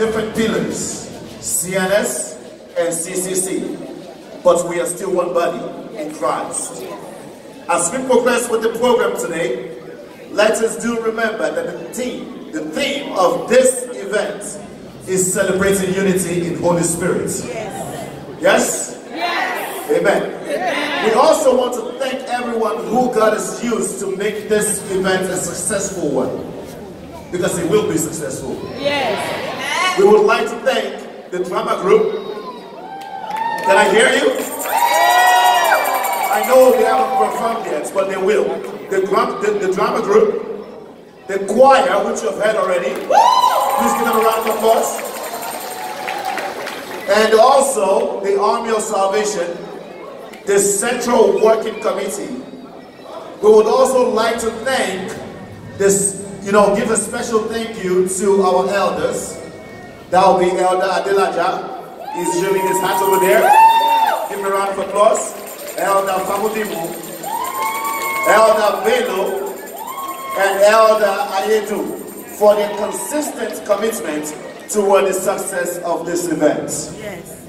different pillars, C&S and CCC, but we are still one body in Christ. As we progress with the program today, let us do remember that the theme, the theme of this event is celebrating unity in Holy Spirit. Yes? Yes? Amen. Amen. We also want to thank everyone who God has used to make this event a successful one. Because it will be successful. Yes. We would like to thank the drama group. Can I hear you? I know they haven't performed yet, but they will. The, the, the drama group, the choir, which you've heard already. Please give them a round of applause. And also the Army of Salvation, the Central Working Committee. We would also like to thank this, you know, give a special thank you to our elders. That will be Elder Adelaja. He's showing his hat over there. Give him a round of applause. Elder Famudimu, Elder Bello, and Elder Ayedu for their consistent commitment toward the success of this event. Yes.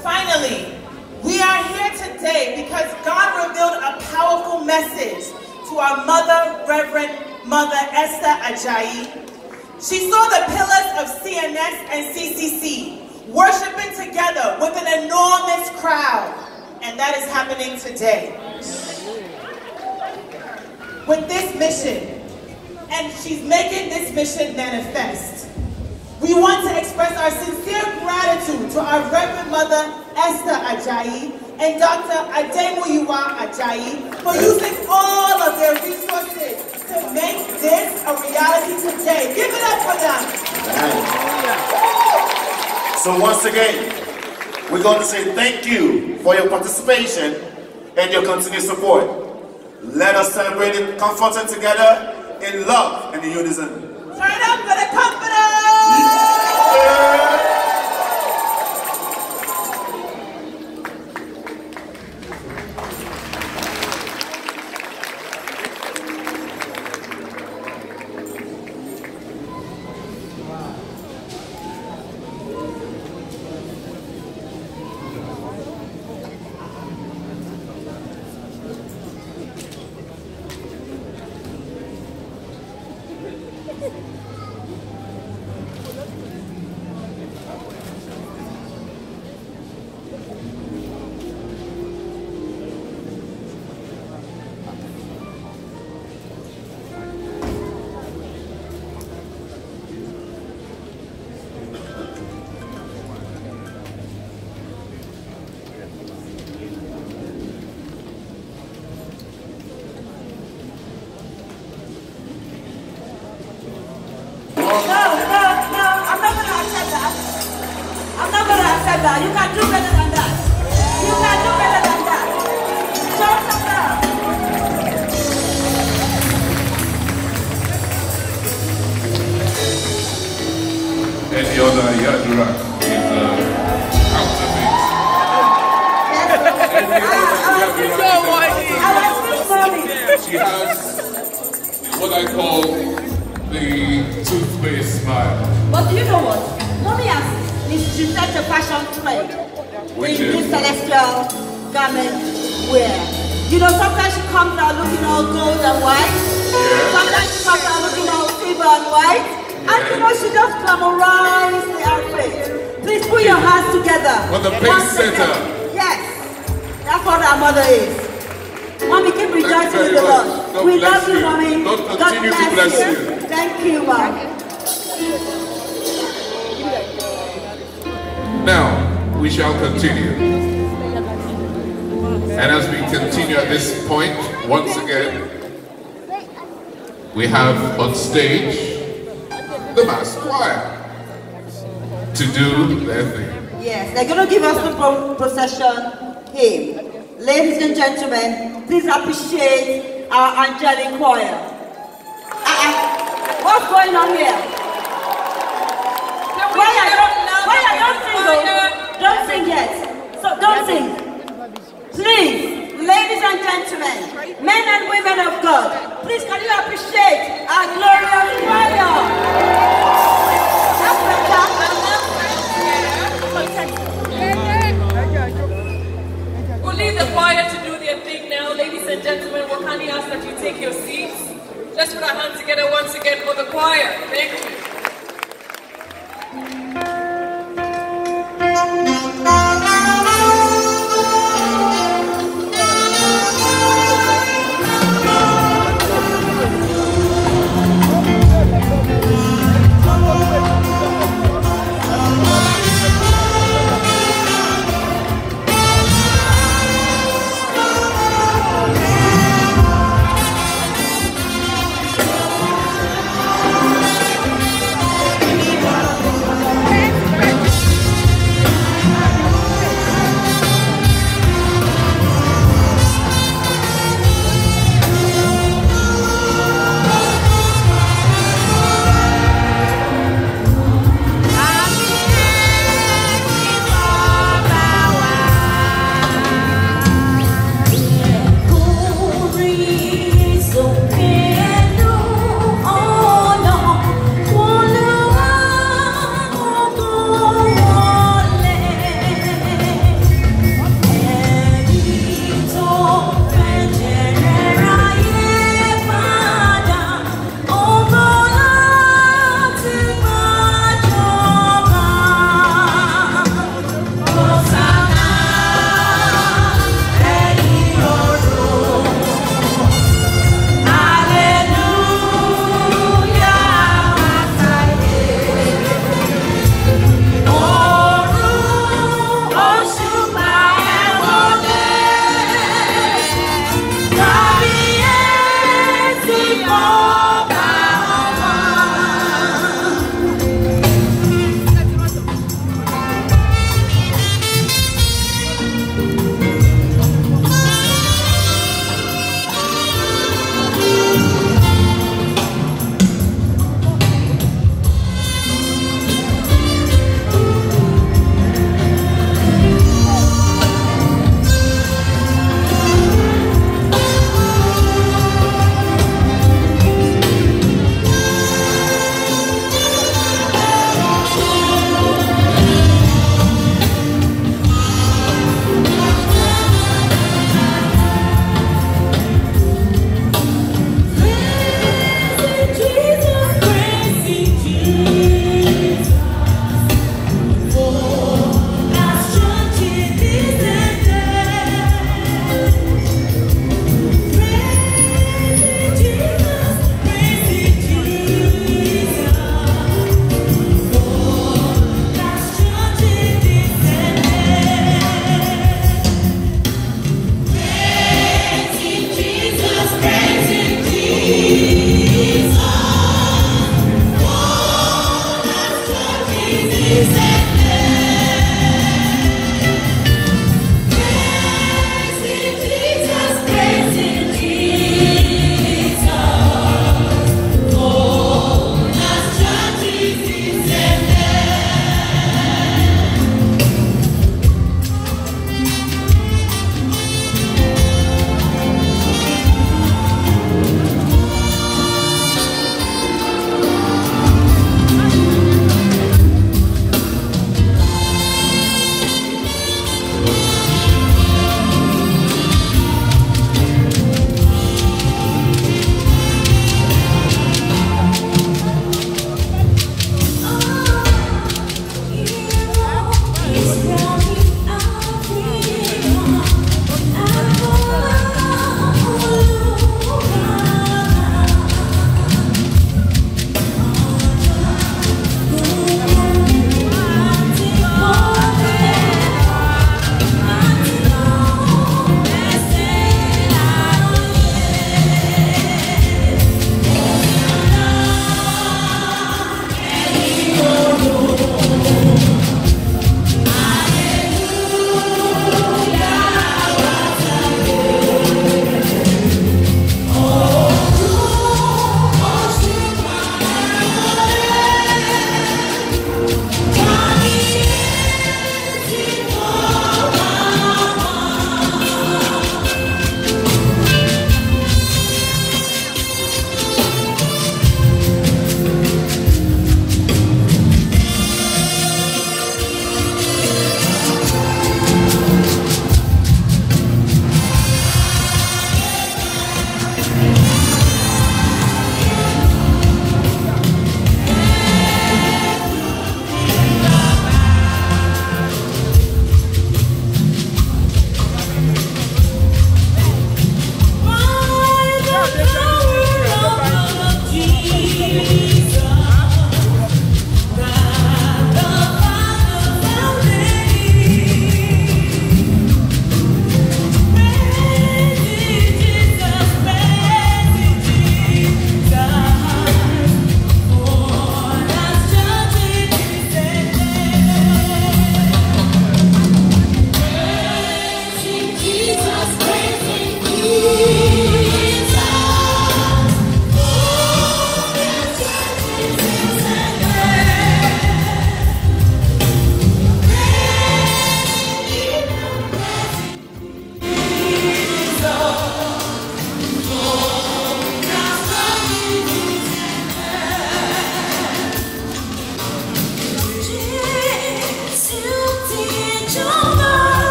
Finally, we are here today because God revealed a powerful message to our mother, Reverend Mother Esther Ajayi, she saw the pillars of C&S and CCC worshiping together with an enormous crowd. And that is happening today. With this mission, and she's making this mission manifest. We want to express our sincere gratitude to our Reverend Mother Esther Ajayi and Dr. Ademuyiwa Ajayi for using all of their resources to make this a reality today. Give it up for them. So once again, we're going to say thank you for your participation and your continued support. Let us celebrate it comforting together in love and in unison. That. I'm not going to accept that. You can do better than that. You can do better than that. Show some love. Other Yadura is uh, counterfeit. She has what I call the toothpaste smile. But do you know what? Mommy has is to a fashion trend in this celestial garment wear. You know, sometimes she comes out looking all gold and white. Yeah. Sometimes she comes out looking all silver and white. And you know, she just glamorizes the outfit. Please put your hands together. For the pace setter. Yes. That's what our mother is. Mommy, keep rejoicing with the Lord. We love you, you. Mommy. God, God bless, bless you. you. Thank you, Mom. Now, we shall continue. And as we continue at this point, once again, we have on stage the mass choir to do their thing. Yes, they're going to give us the pro procession hymn. Ladies and gentlemen, please appreciate our angelic choir. What's going on here? Why are, you why are don't sing? Don't sing yet. So don't sing. Please, ladies and gentlemen, men and women of God, please can you appreciate our glorious choir? We'll leave the choir to do their thing now. Ladies and gentlemen, we we'll kindly ask that you take your seats. Let's put our hands together once again for the choir. Thank you.